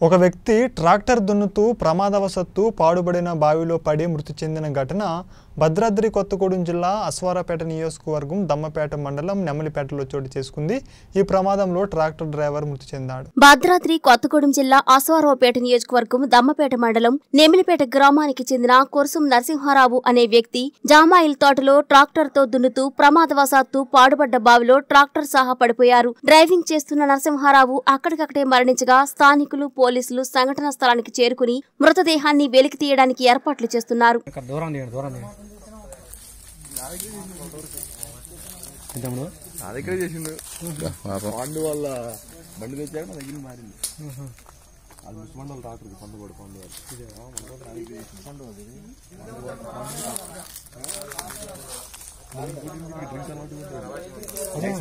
ఒక వ్యక్తి ట్రాక్టర్ దున్నుతూ ప్రమాదవశత్తు పాడుబడిన బావిలో పడి మృతి చెందిన ఘటన భద్రాద్రి కొత్తగూడెం జిల్లా అశ్వారాపేట నియోజకవర్గం దమ్మపేట మండలం నెమలిపేటలో చోటు చేసుకుంది. ఈ ప్రమాదంలో ట్రాక్టర్ డ్రైవర్ మృతి చెందాడు. భద్రాద్రి కొత్తగూడెం జిల్లా అశ్వారావుపేట నియోజకవర్గం దమ్మపేట మండలం నెమిలిపేట గ్రామానికి చెందిన కురుసుం నరసింహారావు అనే వ్యక్తి జామాయిల్ తోటలో ట్రాక్టర్తో దున్నుతూ ప్రమాదవశాత్తు పాడుపడ్డ బావిలో ట్రాక్టర్ సహా పడిపోయారు. డ్రైవింగ్ చేస్తున్న నరసింహారావు అక్కడికక్కడే మరణించగా స్థానికులు పోలీసులు సంఘటనా స్థలానికి చేరుకుని మృతదేహాన్ని వెలికి తీయడానికి ఏర్పాట్లు చేస్తున్నారు. పండు